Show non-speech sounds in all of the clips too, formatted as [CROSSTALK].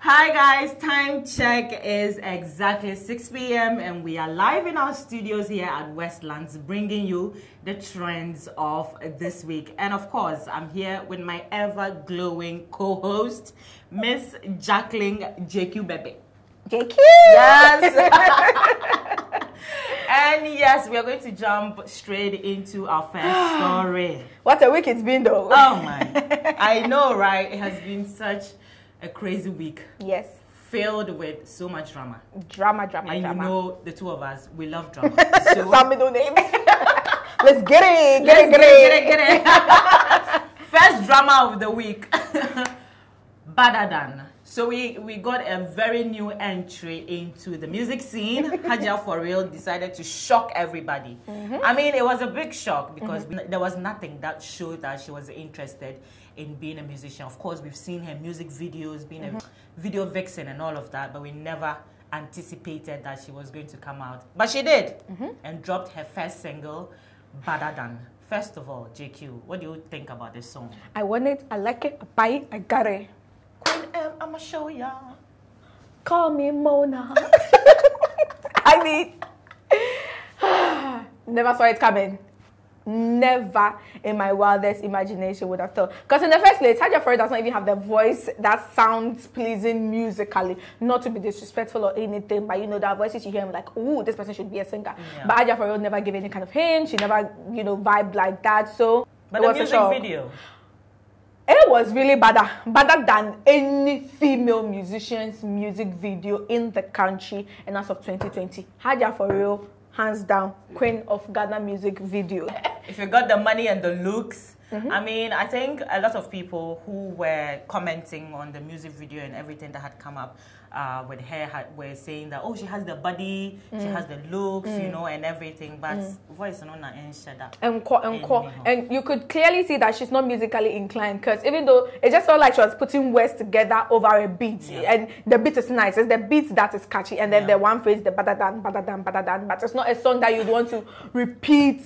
Hi guys, time check is exactly 6 p.m. and we are live in our studios here at Westlands bringing you the trends of this week. And of course, I'm here with my ever glowing co-host, Miss Jacqueline JQ Bebe. JQ! Yes! [LAUGHS] [LAUGHS] and yes, we are going to jump straight into our first [GASPS] story. What a week it's been though. Oh my. [LAUGHS] I know, right? It has been such a crazy week Yes. filled with so much drama. Drama, drama, And you know, the two of us, we love drama. [LAUGHS] So, Some middle. [LAUGHS] Let's get it, get let's it, get, it, get it, get [LAUGHS] it. First drama of the week. Badadan. So we, we got a very new entry into the music scene. [LAUGHS] Haja for real decided to shock everybody. Mm-hmm. I mean, it was a big shock because n- there was nothing that showed that she was interested in being a musician. Of course, we've seen her music videos, being Mm-hmm. a video vixen and all of that, but we never anticipated that she was going to come out. But she did Mm-hmm. and dropped her first single, Badadan. First of all, JQ, what do you think about this song? I want it, I like it, I buy it, I got it. M, I'ma show ya. Call me Mona. [LAUGHS] I mean, [SIGHS] never saw it coming. Never in my wildest imagination would have thought. Because in the first place, Haja Farid does not even have the voice that sounds pleasing musically. Not to be disrespectful or anything, but you know, that voices you hear, I'm like, ooh, this person should be a singer. Yeah. But Haja Farid never gave any kind of hint. She never, you know, vibed like that. So, But it the music video, It was really better, better than any female musician's music video in the country. And as of 2020, Haja for real, hands down, queen of Ghana music video. if you got the money and the looks, Mm-hmm. I mean, I think a lot of people who were commenting on the music video and everything that had come up uh, with her had, were saying that, oh, she has the body, she Mm. has the looks, you know, and everything, but voice no na enshada. Encore. Anyhow. And you could clearly see that she's not musically inclined because even though it just felt like she was putting words together over a beat, Yeah. and the beat is nice, it's the beat that is catchy, and then Yeah. the one phrase, the badadan, badadan, badadan, but it's not a song that you'd want to repeat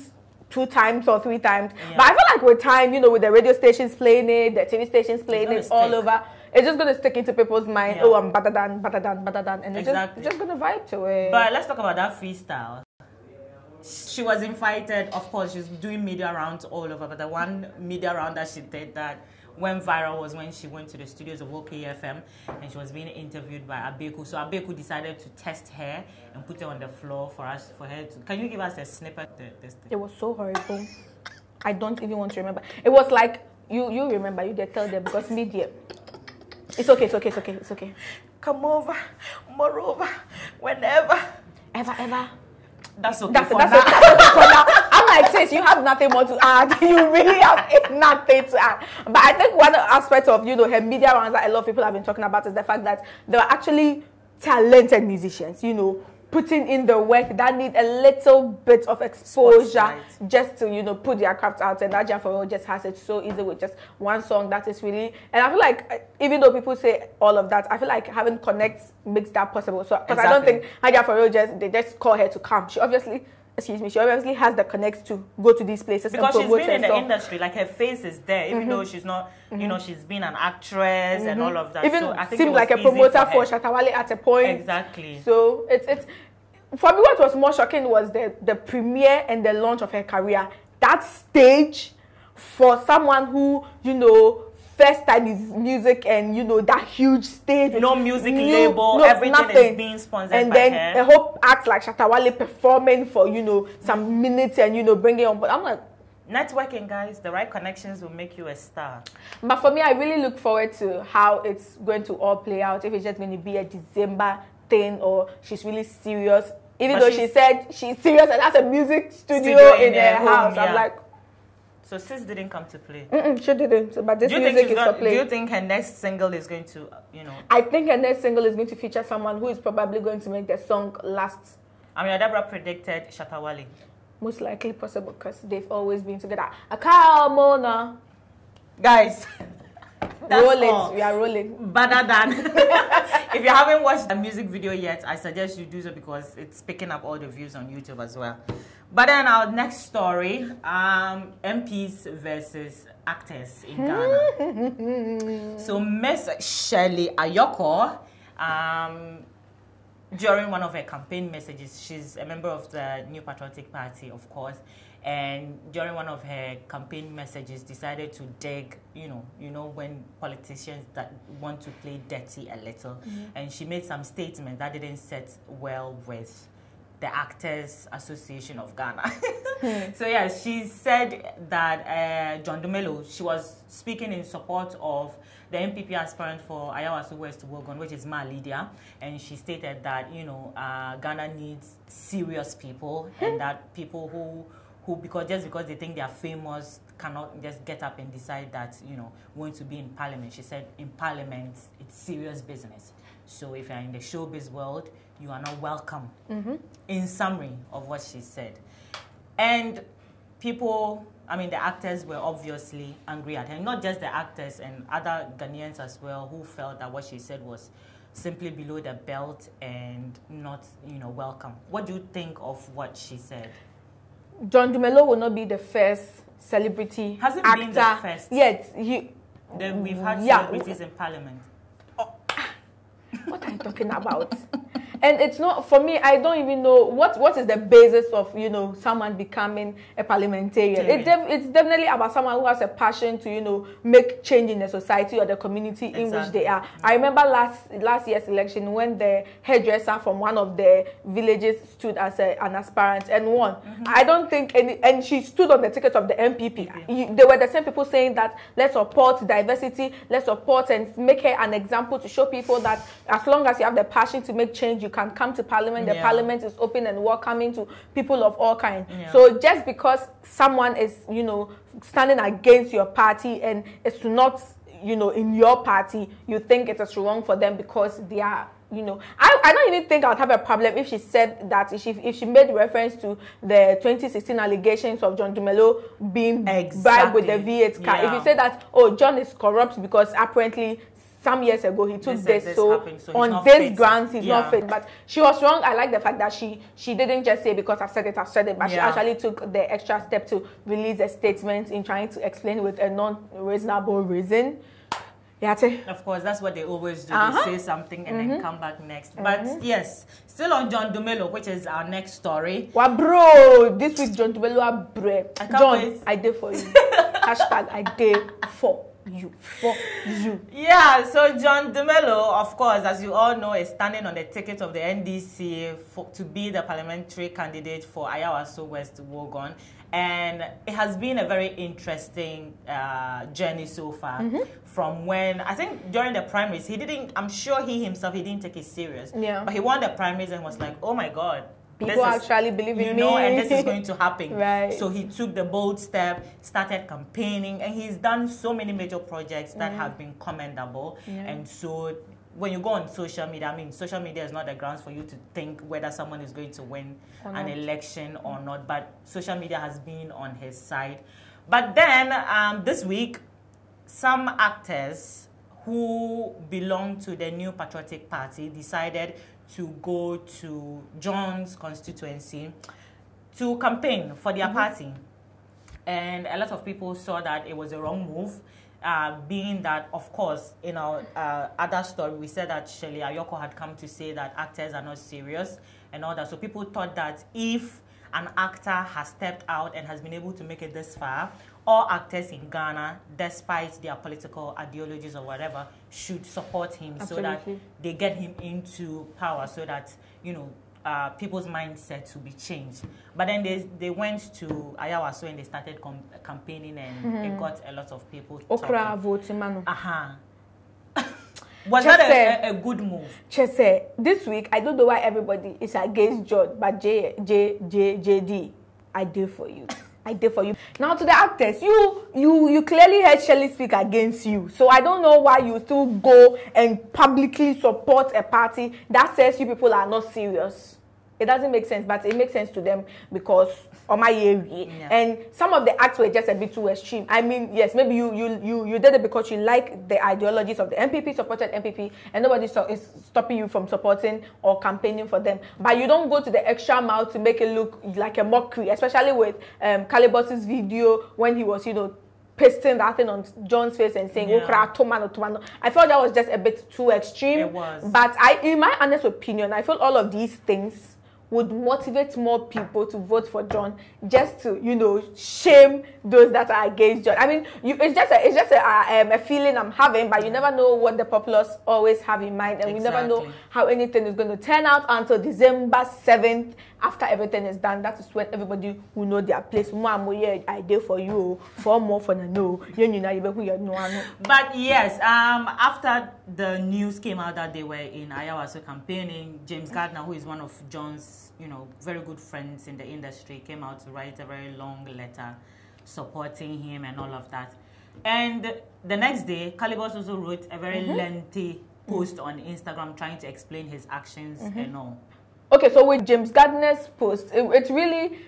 two times or three times. Yeah. But I feel like with time, you know, with the radio stations playing it, the TV stations playing it all stick. over, it's just gonna stick into people's mind. Yeah. Oh, I'm badadan, badadan, badadan, and it's Exactly. just, just gonna vibe to it. But let's talk about that freestyle. She was invited, of course, she's doing media rounds all over, but the one media round that she did that went viral was when she went to the studios of OKFM and she was being interviewed by Abeiku. So Abeiku decided to test her and put her on the floor for us, for her to. Can you give us a snippet? of This thing? It was so horrible. I don't even want to remember. It was like you you remember you did tell them because media. It's okay, it's okay, it's okay, it's okay. Come over, moreover, whenever. Ever, ever. That's okay That's for that's now. it. For now, I'm like, sis, you have nothing more to add. [LAUGHS] You really have nothing to add. But I think one aspect of you know her media rounds that a lot of people have been talking about is the fact that they were actually talented musicians. You know, putting in the work that need a little bit of exposure Spotlight. just to you know put their craft out. And Nadia Farrell just has it so easy with just one song that is really. And I feel like uh, even though people say all of that, I feel like having connects makes that possible. So because I don't think Nadia Farrell just they just call her to come. She obviously. Excuse me. She obviously has the connects to go to these places because she's been in the herself. industry, like her face is there, even though she's not, you know, she's been an actress and all of that. Even so I think seemed like a promoter for for. Shatawale at a point. Exactly. So it's it's for me what was more shocking was the the premiere and the launch of her career. That stage for someone who you know first time is music and you know that huge stage. No music new- label, no, everything is nothing. being sponsored and by then her. a whole act like Shatawale performing for you know some minutes and you know bringing on. But I'm like. Networking, guys, the right connections will make you a star. But for me, I really look forward to how it's going to all play out. If it's just going to be a December thing or she's really serious. Even But though she said she's serious and has a music studio, Studio in, in her her home, house, yeah. I'm like, So sis didn't come to play. Mm-mm, she didn't. So, but this Do you music is play. Do you think her next single is going to, uh, you know? I think her next single is going to feature someone who is probably going to make the song last. I mean, Adabra predicted Shatta Wale. Most likely possible because they've always been together. A Mona. Guys, [LAUGHS] That's Roll all. it. We are rolling. better than [LAUGHS] if you haven't watched the music video yet i suggest you do so because it's picking up all the views on youtube as well but then our next story um mps versus actors in ghana [LAUGHS] so miss shirley ayorkor um during one of her campaign messages, she's a member of the New Patriotic Party, of course, and during one of her campaign messages, decided to dig, you know, you know when politicians that want to play dirty a little, and she made some statements that didn't set well with the Actors Association of Ghana. [LAUGHS] so yeah, she said that uh, John Dumelo, she was speaking in support of the NPP aspirant for Ayawaso West to Wuogon, which is Ma Lydia, and she stated that you know uh, Ghana needs serious people [LAUGHS] and that people who who because just because they think they are famous cannot just get up and decide that you know want to be in parliament. She said in parliament it's serious business. So if you're in the showbiz world, you are not welcome. Mm-hmm. In summary of what she said, and people, I mean, the actors were obviously angry at her. Not just the actors and other Ghanaians as well, who felt that what she said was simply below the belt and not, you know, welcome. What do you think of what she said? John Dumelo will not be the first celebrity Hasn't actor been the first. yet. He, Then we've had Yeah. celebrities in parliament. what are you talking about? [LAUGHS] and it's not for me. I don't even know what what is the basis of you know someone becoming a parliamentarian. It def, it's definitely about someone who has a passion to you know make change in the society or the community in which Exactly. they are. I remember last last year's election when the hairdresser from one of the villages stood as a, an aspirant and won. I don't think any and she stood on the ticket of the MPP. You, they were the same people saying that let's support diversity, let's support and make her an example to show people that as long as you have the passion to make change, you can come to parliament. The Yeah. parliament is open and welcoming to people of all kinds. Yeah. So just because someone is, you know, standing against your party and it's not, you know, in your party, you think it is wrong for them because they are. You know, I, I don't even think I would have a problem if she said that if she if she made reference to the 2016 allegations of John Dumelo being bribed with the Exactly. V8 car. If Yeah. you say that, oh, John is corrupt because apparently some years ago he took This this, so, happened, so on this grounds he's Yeah. not fit. But she was wrong. I like the fact that she she didn't just say because I've said it, I've said it, but she Yeah. actually took the extra step to release a statement in trying to explain with a non-reasonable reason. Yeah, te- Of course, that's what they always do. Uh-huh. They say something and then come back next. But yes, still on John Dumelo, which is our next story. Wa bro, this week John. I can't John, wait. I did for you. [LAUGHS] Hashtag I did for you. For you. Yeah, so John Dumelo, of course, as you all know, is standing on the ticket of the NDC for, to be the parliamentary candidate for Ayawaso West Wuogon. And it has been a very interesting uh, journey so far. Mm-hmm. From when I think during the primaries, he didn't. I'm sure he himself he didn't take it serious. Yeah. But he won the primaries and was like, "Oh my God, People this is- actually believe in you know, me." and this is going to happen." [LAUGHS] Right. So he took the bold step, started campaigning, and he's done so many major projects that have been commendable. Yeah. And so when you go on social media, I mean, social media is not the grounds for you to think whether someone is going to win an election or not, but social media has been on his side. But then um, this week, some actors who belong to the New Patriotic Party decided to go to John's constituency to campaign for their party. And a lot of people saw that it was a wrong move, uh, being that, of course, in our uh, other story, we said that Shirley Ayorkor had come to say that actors are not serious and all that. So people thought that if an actor has stepped out and has been able to make it this far, all actors in Ghana, despite their political ideologies or whatever, should support him so that they get him into power so that, you know, uh, people's mindset will be changed. But then they, they went to Ayawaso and they started com- campaigning and it got a lot of people Okra voting manu. Uh-huh. [LAUGHS] Was Just that a, a, a good move? Chese, this week I don't know why everybody is against John, but J J J JD, I did for you. [LAUGHS] I did for you. Now to the actors, you you you clearly heard Shelley speak against you. So I don't know why you still go and publicly support a party that says you people are not serious. It doesn't make sense, but it makes sense to them because my area. Yeah. And some of the acts were just a bit too extreme. I mean, yes, maybe you you you you did it because you like the ideologies of the MPP, supported MPP, and nobody so, is stopping you from supporting or campaigning for them. But you don't go to the extra mile to make it look like a mockery, especially with um, Calibos's video when he was, you know, pasting that thing on John's face and saying, Yeah. "Okra tomano tomano." I felt that was just a bit too extreme. It was. But I, in my honest opinion, I feel all of these things would motivate more people to vote for John, just to you know shame those that are against John. I mean, you, it's just a, it's just a, um, a feeling I'm having, but you never know what the populace always have in mind, and we never know how anything is going to turn out until December seventh. After everything is done, that is when everybody will know their place. Mo amo ye idea for you, oh. for more for the oh. no. You know, you better you know. ano. But yes, um, after the news came out that they were in Ayawaso campaigning, James Gardiner, who is one of John's, you know, very good friends in the industry, came out to write a very long letter supporting him and all of that. And the next day, Kalybos also wrote a very mm-hmm. lengthy mm-hmm. post on Instagram trying to explain his actions mm-hmm. and all. Okay, so with James Gardiner's post, it, it really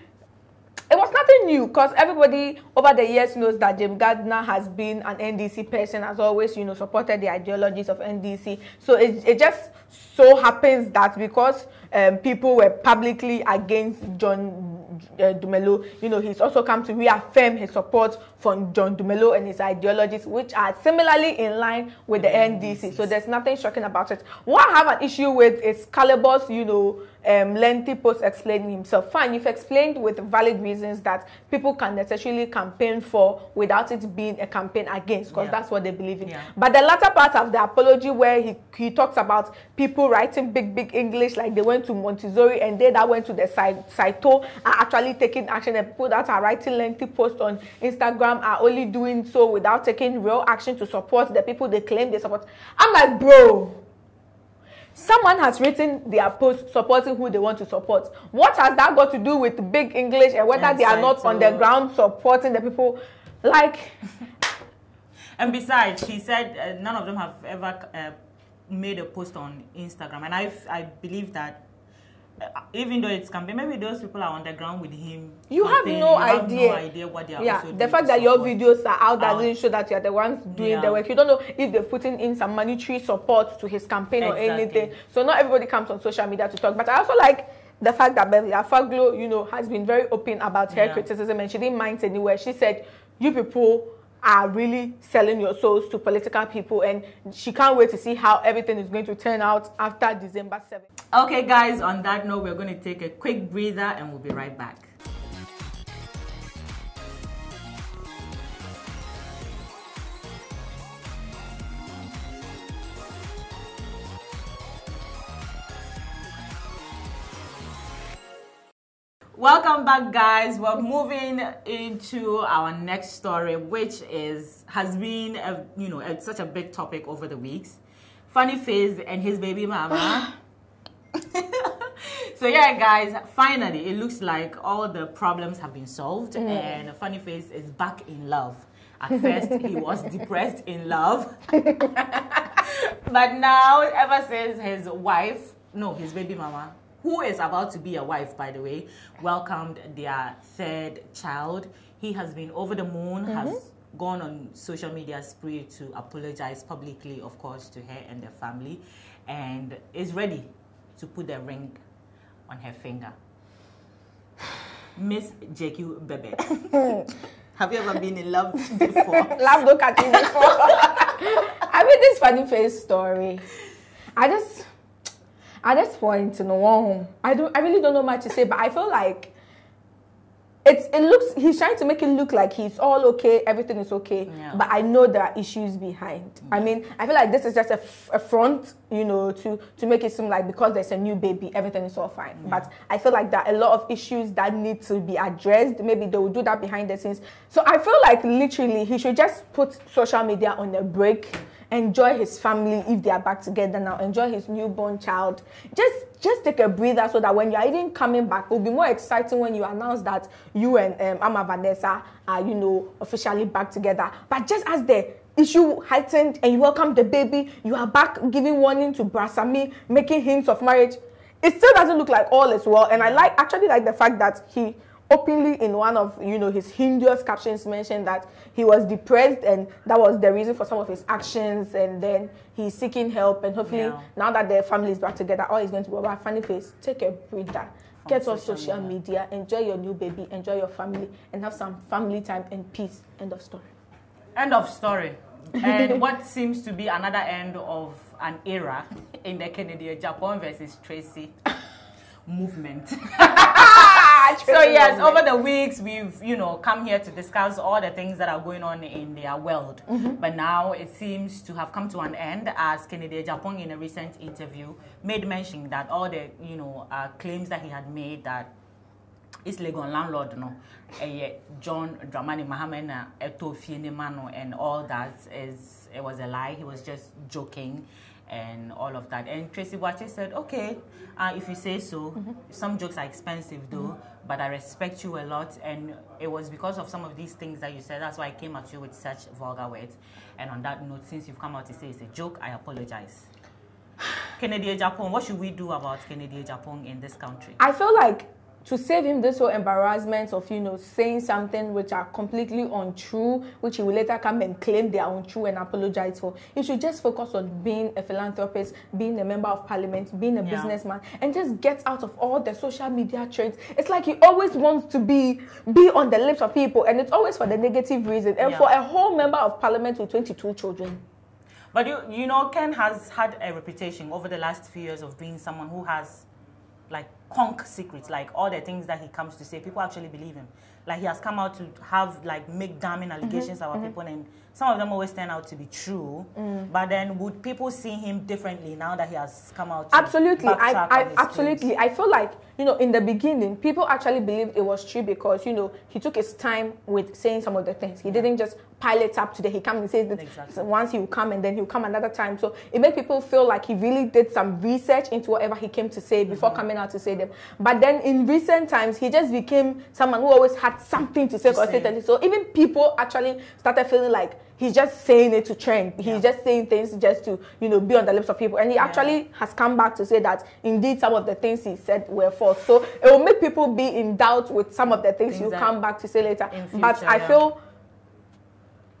it was nothing new because everybody over the years knows that James Gardiner has been an NDC person, has always, you know, supported the ideologies of NDC. So it, it just so happens that because um, people were publicly against John uh, Dumelo, you know, he's also come to reaffirm his support for John Dumelo and his ideologies, which are similarly in line with the NDC. So there's nothing shocking about it. What I have an issue with is Kalybos, you know, um, lengthy post explaining himself. Fine, you've explained with valid reasons that people can necessarily campaign for without it being a campaign against, because Yeah. that's what they believe in. Yeah. But the latter part of the apology, where he, he talks about people writing big, big English, like they went to Montessori and they that went to the Saito are actually taking action, and people that are writing lengthy posts on Instagram are only doing so without taking real action to support the people they claim they support. I'm like, bro. Someone has written their post supporting who they want to support. What has that got to do with big English and whether And they are not on the ground supporting the people? Like, [LAUGHS] And besides, he said uh, none of them have ever uh, made a post on Instagram, and I I believe that Uh, even though it's campaign, maybe those people are on the ground with him. You have no you have idea. no idea what they are. yeah, the fact that your videos are out doesn't Out. show that you're the ones doing Yeah. the work. You don't know if they're putting in some monetary support to his campaign or anything. So not everybody comes on social media to talk. But I also like the fact that Beverly Afaglo, you know, has been very open about her Yeah. criticism and she didn't mind anywhere. She said, "You people." Are really selling your souls to political people, and she can't wait to see how everything is going to turn out after December 7th. Okay, guys. On that note, we're going to take a quick breather, and we'll be right back. Welcome back, guys. We're moving into our next story, which is has been a, you know a, such a big topic over the weeks. Funny Face and his baby mama. [SIGHS] so yeah, guys. Finally, it looks like all the problems have been solved, mm. and Funny Face is back in love. At first, he was [LAUGHS] depressed in love, [LAUGHS] [LAUGHS] but now, ever since his wife, no, his baby mama, who is about to be a wife, by the way, welcomed their third child. He has been over the moon, mm-hmm. has gone on social media spree to apologize publicly, of course, to her and their family, and is ready to put the ring on her finger. Miss JQ Bebe. [LAUGHS] Have you ever been in love before? Laugh, look at you before. [LAUGHS] I mean, this funny face story. I just, at this point, know, I don't, I really don't know much to say, but I feel like it's, it looks, he's trying to make it look like he's all okay, everything is okay, Yeah. but I know there are issues behind. I mean, I feel like this is just a, f- a front, you know, to to make it seem like because there's a new baby, everything is all fine. But I feel like there are a lot of issues that need to be addressed. Maybe they will do that behind the scenes. So I feel like literally he should just put social media on a break. Enjoy his family if they are back together now. Enjoy his newborn child. Just just take a breather so that when you are even coming back, it will be more exciting when you announce that you and um, Ama Vanessa are, you know, officially back together. But just as the issue heightened and you welcome the baby, you are back giving warning to Brasami, making hints of marriage. It still doesn't look like all is well. And I like actually like the fact that he openly in one of you know his hideous captions mentioned that he was depressed and that was the reason for some of his actions and then he's seeking help and hopefully Yeah. now that their family is back together all is going to be about funny face take a breather get off social social media enjoy your new baby enjoy your family and have some family time and peace end of story End of story. [LAUGHS] And what seems to be another end of an era in the Kennedy Agyapong versus Tracy [LAUGHS] movement. [LAUGHS] so yes, over the weeks we've you know come here to discuss all the things that are going on in their world. Mm-hmm. But now it seems to have come to an end as Kennedy Agyapong in a recent interview made mention that all the you know uh, claims that he had made that East Legon landlord no ɛyɛ eh, John Dramani Mahama na eh, ɛtɔ fie ne and all that is it was a lie. He was just joking and all of that. And Tracy Wache said okay uh, if you say so. Some jokes are expensive though but I respect you a lot and it was because of some of these things that you said. That's why I came at you with such vulgar words. And on that note since you've come out to say it's a joke I apologize. [SIGHS] Kennedy Agyapong what should we do about Kennedy Agyapong in this country? I feel like to save him this whole embarrassment of you know saying something which are completely untrue, which he will later come and claim they are untrue and apologize for. He should just focus on being a philanthropist, being a member of parliament, being a Yeah. businessman, and just get out of all the social media trends. It's like he always wants to be be on the lips of people, and it's always for the negative reason. And Yeah. for a whole member of parliament with 22 children. But you, you know, Ken has had a reputation over the last few years of being someone who has like conk secrets, like all the things that he comes to say, people actually believe him. Like he has come out to have like make damning mm-hmm. allegations about mm-hmm. people, and some of them always turn out to be true. Mm. But then, would people see him differently now that he has come out? To absolutely I, I absolutely i feel like you know in the beginning people actually believed it was true because you know he took his time with saying some of the things he didn't just pile it up today he come and says that Exactly. once he will come and then he'll come another time so it made people feel like he really did some research into whatever he came to say before Mm-hmm. coming out to say them but then in recent times he just became someone who always had something to say constantly so even people actually started feeling like he's just saying it to trend. He's Yeah. just saying things just to you know be on the lips of people. And he Yeah. actually has come back to say that indeed some of the things he said were false. So it will make people be in doubt with some of the things Things you come back to say later. in but i yeah. feel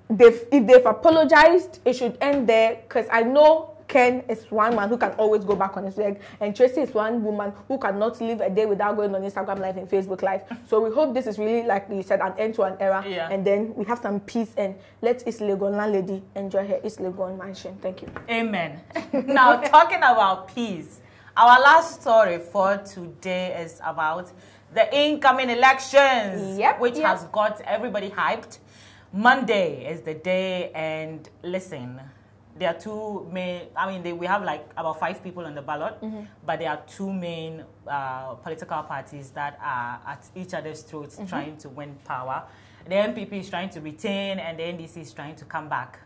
they've if they've apologized it should end there because i know Ken is one man who can always go back on his leg, and Tracy is one woman who cannot live a day without going on Instagram Live and Facebook Live. So we hope this is really, like you said, an end to an era, Yeah. and then we have some peace and let East Legon landlady enjoy her East Legon mansion. Thank you. Amen. [LAUGHS] now, talking about peace, our last story for today is about the incoming elections, Yep, which yep. has got everybody hyped. Monday is the day, and listen, there are two main. I mean, they, we have like about five people on the ballot, Mm-hmm. but there are two main uh, political parties that are at each other's throats Mm-hmm. trying to win power. The NPP is trying to retain, and the NDC is trying to come back.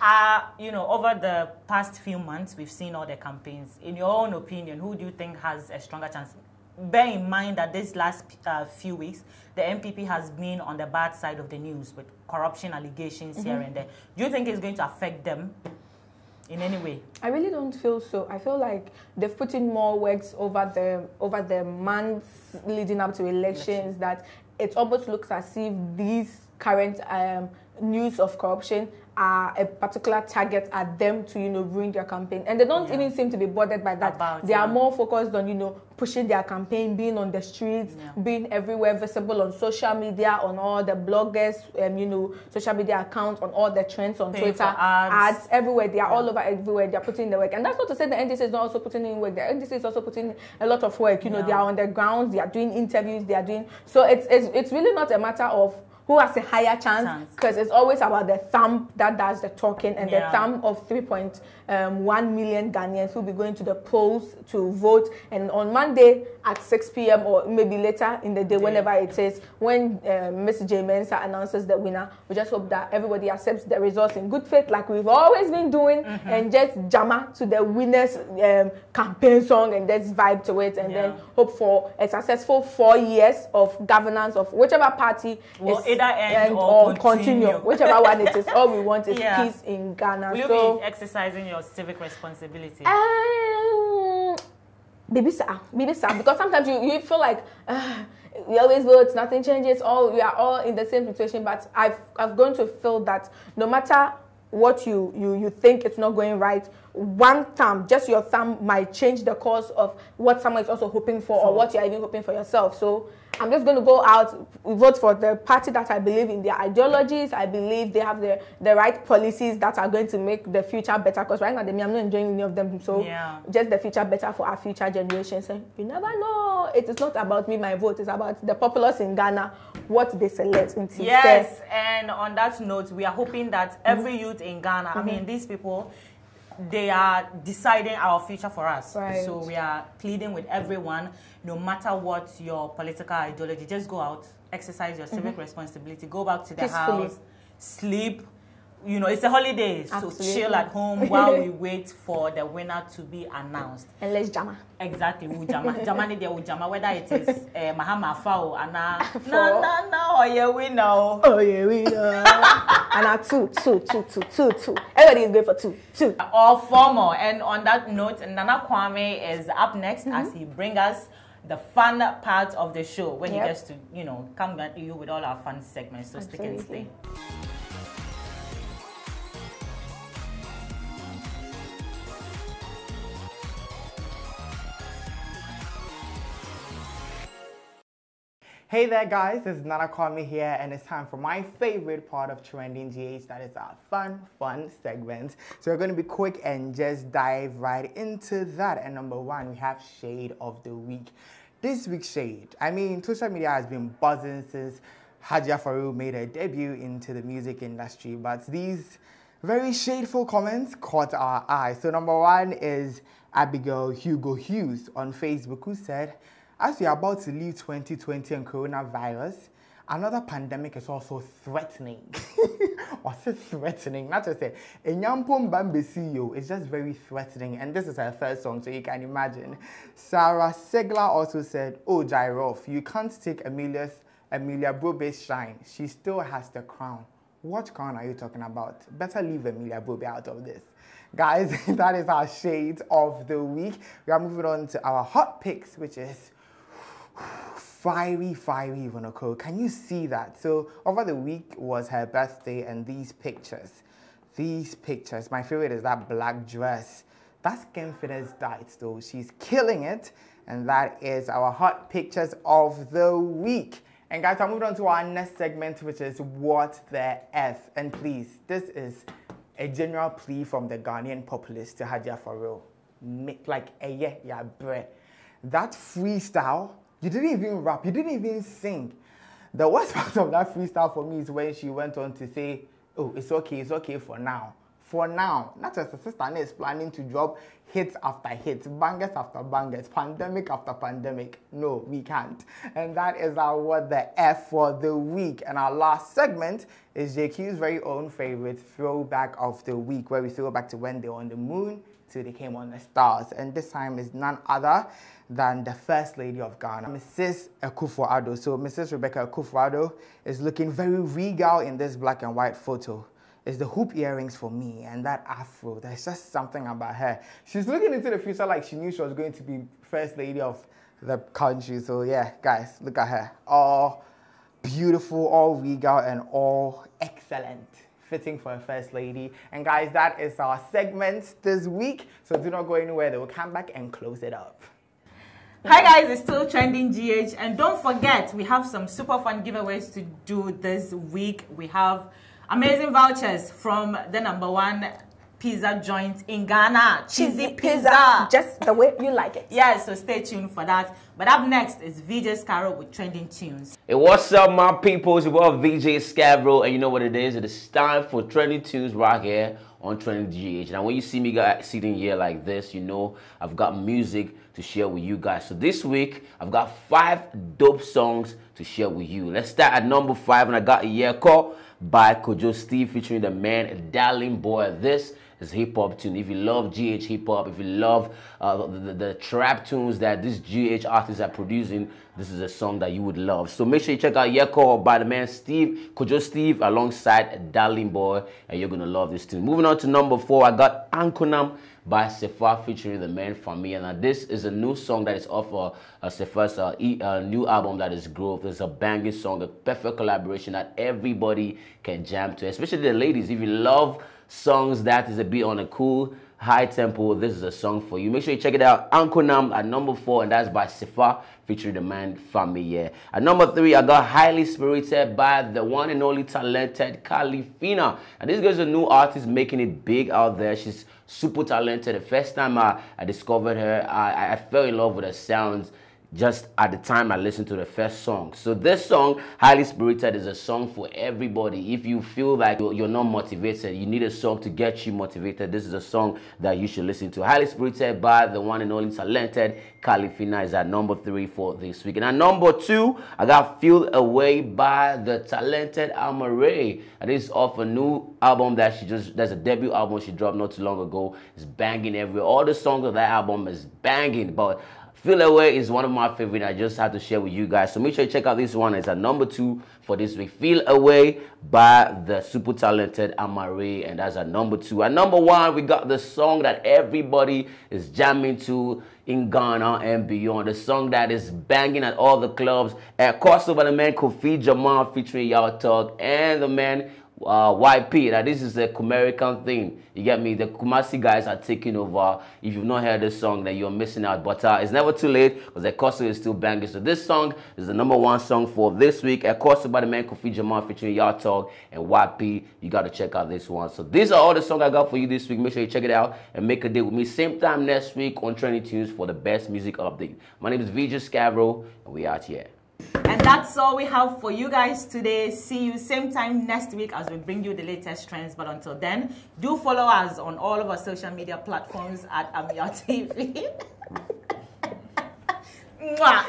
Uh, you know, over the past few months, we've seen all the campaigns. In your own opinion, who do you think has a stronger chance? Bear in mind that this last uh, few weeks, the NPP has been on the bad side of the news with corruption allegations here and there. Do you think it's going to affect them in any way? I really don't feel so. I feel like they've put in more works over the over the months leading up to elections that it almost looks as if these current um, news of corruption are a particular target at them to you know ruin their campaign and they don't Yeah. even seem to be bothered by that About they are it. more focused on you know pushing their campaign being on the streets Yeah. being everywhere visible on social media on all the bloggers um, you know social media accounts on all the trends on for twitter ads. ads everywhere. They are Yeah. all over everywhere. They are putting in the work, and that's not to say the NDC is not also putting in work. The NDC is also putting in a lot of work. You know, Yeah. they are on the grounds. They are doing interviews. They are doing so. It's it's, it's really not a matter of who has a higher chance because it's always about the thumb that does the talking and Yeah. the thumb of 3.1 million Ghanaians will be going to the polls to vote. And on Monday at 6 p.m. or maybe later in the day, Yeah. whenever it is, when uh, Ms. J. Mensah announces the winner, we just hope that everybody accepts the results in good faith, like we've always been doing, Mm-hmm. and just jammer to the winner's um, campaign song and just vibe to it, and then hope for a successful four years of governance of whichever party Will is either end or continue. whichever one it is. All we want is [LAUGHS] Yeah. peace in Ghana. Will you so, be exercising your civic responsibility? um, baby sir, baby sir, because sometimes you, you feel like uh, we always vote, nothing changes. All we are all in the same situation. But I've I've grown to feel that no matter what you you you think it's not going right, one thumb, just your thumb, might change the course of what someone is also hoping for, or what you're even hoping for yourself. So I'm just going to go out, vote for the party that I believe in their ideologies. I believe they have the, the right policies that are going to make the future better. Because right now, I'm not enjoying any of them. So Yeah. just the future better for our future generations. And you never know. It is not about me, my vote. It's about the populace in Ghana, what they select into. Yes, and on that note, we are hoping that every Mm-hmm. youth in Ghana, I mean, these people, they are deciding our future for us. Right. So we are pleading with everyone, no matter what your political ideology, just go out, exercise your civic mm-hmm. responsibility, go back to the. Peacefully. house, sleep. You know, it's a holiday, so chill at home while we [LAUGHS] wait for the winner to be announced. And let's jama. Exactly, Ujama. [LAUGHS] Jama ni dia Ujama, whether it is uh, Mahama Fao, Anna, na na na, or yeah, we know. Oh, yeah, we know. [LAUGHS] our two, two, two, two, two, two. Everybody is going for two, two. or four more. And on that note, Nana Kwame is up next as he brings us the fun part of the show when he gets to, you know, come at you with all our fun segments. So stick and Absolutely. stay. Hey there guys, it's Nana Kwame here and it's time for my favorite part of Trending GH, that is our fun, fun segment. So we're going to be quick and just dive right into that. And number one, we have Shade of the Week. This week's Shade, I mean, social media has been buzzing since Hadia Farouk made her debut into the music industry, but these very shadeful comments caught our eye. So number one is Abigail Hugo Hughes on Facebook who said, as we are about to leave 2020 and coronavirus, another pandemic is also threatening. [LAUGHS] or say threatening, not just say, is just very threatening. And this is her first song, so you can imagine. Sarah Segler also said, Oh, Gyroff, you can't take Amelia's, Amelia Brobe's shine. She still has the crown. What crown are you talking about? Better leave Amelia Bobe out of this. Guys, [LAUGHS] that is our shade of the week. We are moving on to our hot picks, which is fiery, fiery Vonoko. Can you see that? So over the week was her birthday, and these pictures, these pictures. My favorite is that black dress. That's Kim Fitter's diet, though. She's killing it, and that is our hot pictures of the week. And guys, I'm moving on to our next segment, which is what the f. And please, this is a general plea from the Ghanaian populace to Hadia Farouk. Make like a yeah, yeah, bre. That freestyle, you didn't even rap, you didn't even sing. The worst [LAUGHS] part of that freestyle for me is when she went on to say, "Oh, it's okay, it's okay for now." For now, not as the sister is planning to drop hits after hits, bangers after bangers, pandemic after pandemic. No, we can't. And that is our what the F for the week. And our last segment is JQ's very own favorite throwback of the week, where we throw back to when they were on the moon till they came on the stars. And this time is none other than the First Lady of Ghana, Mrs. Akufo-Addo. So Mrs. Rebecca Akufo-Addo is looking very regal in this black and white photo. It's the hoop earrings for me and that afro. There's just something about her. She's looking into the future like she knew she was going to be First Lady of the country. So yeah, guys, look at her. All beautiful, all regal, and all excellent. Fitting for a first lady. And guys, that is our segment this week. So do not go anywhere. They will come back and close it up. Hi guys, it's still trending GH, and don't forget we have some super fun giveaways to do this week. We have amazing vouchers from the number one pizza joint in Ghana, Cheesy Pizza. Just the way you like it. Yeah, so stay tuned for that. But up next is VJ Scarrow with trending tunes. Hey, what's up, my people? It's your boy VJ Scavro, and you know what it is? It is time for trending tunes right here on Trending GH. Now, when you see me guys sitting here like this, you know I've got music to share with you guys. So this week, I've got five dope songs to share with you. Let's start at number five, and I got a year call by Kojo Steve featuring the man Darling Boy. This is hip hop tune. If you love GH hip hop, if you love uh, the, the, the trap tunes that these GH artists are producing, this is a song that you would love. So make sure you check out Yeko by the man Steve, Kojo Steve, alongside Darling Boy, and you're gonna love this tune. Moving on to number four, I got Ankunam by Sefa featuring the man Famia. Now this is a new song that is off of uh, Sefa's uh, e- uh, new album that is Growth. It's a banging song, a perfect collaboration that everybody can jam to, especially the ladies. If you love songs that is a bit on a cool high tempo. This is a song for you. Make sure you check it out. Ankonam at number four, and that's by Sefa featuring the man Family. At number three, I got Highly Spirited by the one and only talented Califina. And this girl's a new artist making it big out there. She's super talented. The first time I, I discovered her, I, I fell in love with her sounds just at the time I listened to the first song. So this song, Highly Spirited, is a song for everybody. If you feel like you're not motivated, you need a song to get you motivated, this is a song that you should listen to. Highly Spirited by the one and only talented Califina is at number three for this week. And at number two, I got Feel Away by the talented Amaarae. And this is off a new album that she just, there's a debut album she dropped not too long ago. It's banging everywhere. All the songs of that album is banging, but Feel Away is one of my favorite. I just had to share with you guys. So make sure you check out this one. It's a number two for this week. Feel Away by the super talented Amaarae. And that's a number two. At number one, we got the song that everybody is jamming to in Ghana and beyond. The song that is banging at all the clubs. Course, by the man Kofi Jamar featuring Yaw Tog and the man uh, YP. Now this is a American thing. You get me? The Kumasi guys are taking over. If you've not heard this song, then you're missing out. But uh, it's never too late because Ekoso is still banging. So this song is the number one song for this week. Ekoso by the man Kofi Jamar featuring Yaw Tog and YP. You got to check out this one. So these are all the songs I got for you this week. Make sure you check it out and make a date with me. Same time next week on Trending Tunes for the best music update. My name is Vijay Scavro and we out here that's all we have for you guys today. See you same time next week as we bring you the latest trends. But until then, do follow us on all of our social media platforms at Ameyaw [LAUGHS] TV. [LAUGHS] Mwah.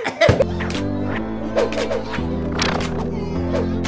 [LAUGHS]